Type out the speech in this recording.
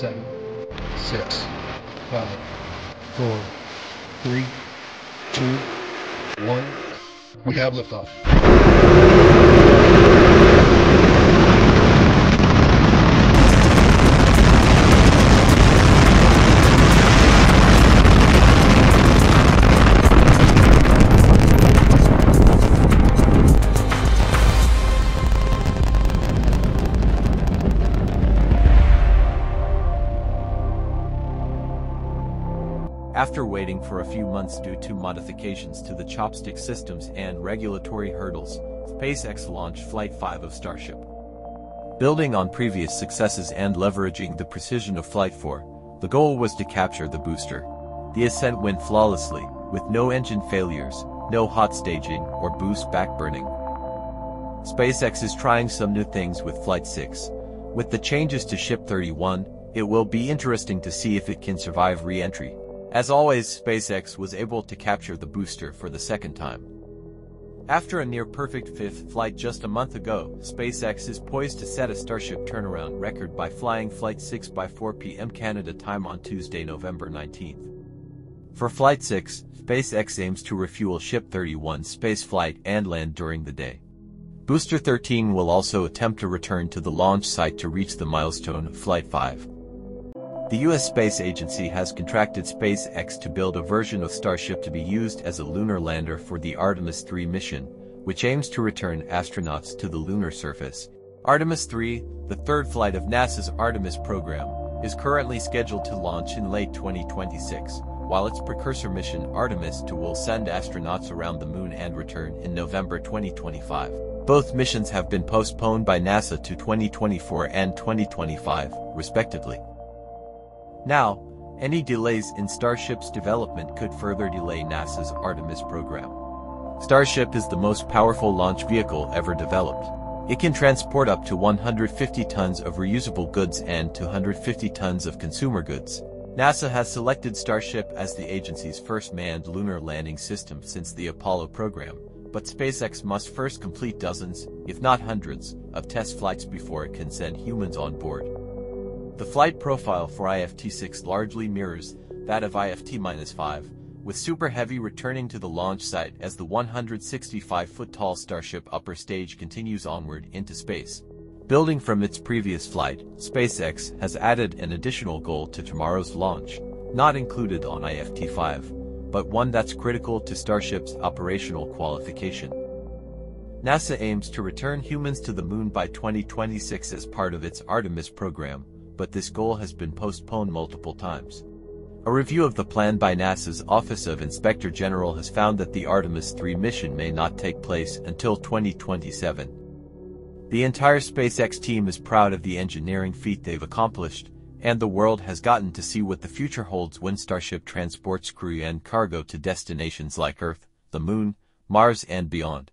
seven, six, five, four, three, two, one. We have liftoff. After waiting for a few months due to modifications to the chopstick systems and regulatory hurdles, SpaceX launched Flight 5 of Starship. Building on previous successes and leveraging the precision of Flight 4, the goal was to capture the booster. The ascent went flawlessly, with no engine failures, no hot staging, or boostback burning. SpaceX is trying some new things with Flight 6. With the changes to Ship 31, it will be interesting to see if it can survive re-entry. As always, SpaceX was able to capture the booster for the second time. After a near-perfect fifth flight just a month ago, SpaceX is poised to set a Starship turnaround record by flying Flight 6 by 4 p.m. Canada time on Tuesday, November 19th. For Flight 6, SpaceX aims to refuel Ship 31 spaceflight and land during the day. Booster 13 will also attempt to return to the launch site to reach the milestone of Flight 5. The U.S. Space Agency has contracted SpaceX to build a version of Starship to be used as a lunar lander for the Artemis 3 mission, which aims to return astronauts to the lunar surface. Artemis 3, the third flight of NASA's Artemis program, is currently scheduled to launch in late 2026, while its precursor mission Artemis 2 will send astronauts around the moon and return in November 2025. Both missions have been postponed by NASA to 2024 and 2025, respectively. Now, any delays in Starship's development could further delay NASA's Artemis program. Starship is the most powerful launch vehicle ever developed. It can transport up to 150 tons of reusable goods and 250 tons of consumer goods. NASA has selected Starship as the agency's first manned lunar landing system since the Apollo program, but SpaceX must first complete dozens, if not hundreds, of test flights before it can send humans on board. The flight profile for IFT-6 largely mirrors that of IFT-5, with Super Heavy returning to the launch site as the 165-foot-tall Starship upper stage continues onward into space. Building from its previous flight, SpaceX has added an additional goal to tomorrow's launch, not included on IFT-5, but one that's critical to Starship's operational qualification. NASA aims to return humans to the moon by 2026 as part of its Artemis program, but this goal has been postponed multiple times. A review of the plan by NASA's Office of Inspector General has found that the Artemis 3 mission may not take place until 2027. The entire SpaceX team is proud of the engineering feat they've accomplished, and the world has gotten to see what the future holds when Starship transports crew and cargo to destinations like Earth, the Moon, Mars and beyond.